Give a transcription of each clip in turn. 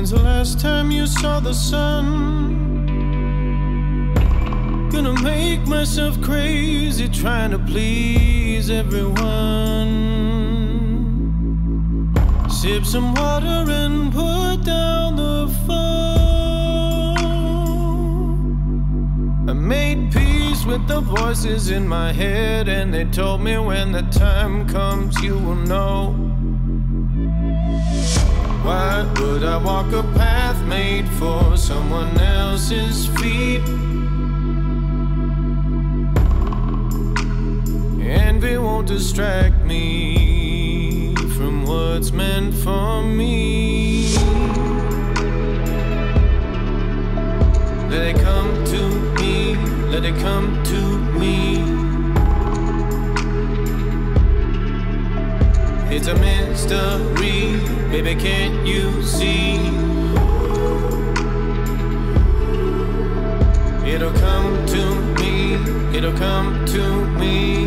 When's the last time you saw the sun? Gonna make myself crazy trying to please everyone. Sip some water and put down the phone. I made peace with the voices in my head, and they told me when the time comes, you will know. Why would I walk a path made for someone else's feet? Envy won't distract me what's meant for me. Let it come to me, let it come to me. It's a mystery, baby, can't you see? It'll come to me, it'll come to me.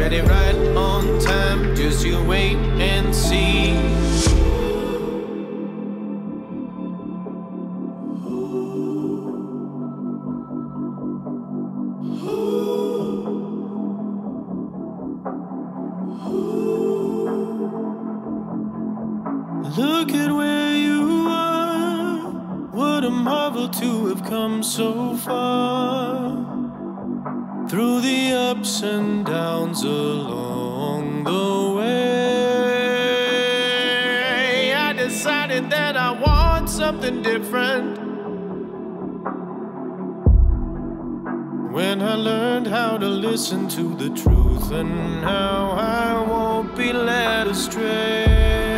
Ready right on time, just you wait and see. Look at where you are. What a marvel to have come so far. Through the ups and downs along the way. I decided that I want something different. When I learned how to listen to the truth, and now I won't be led astray.